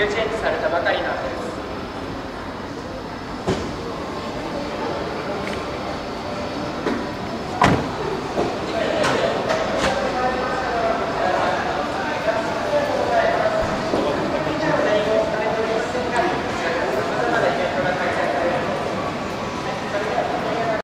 ルチェンジされた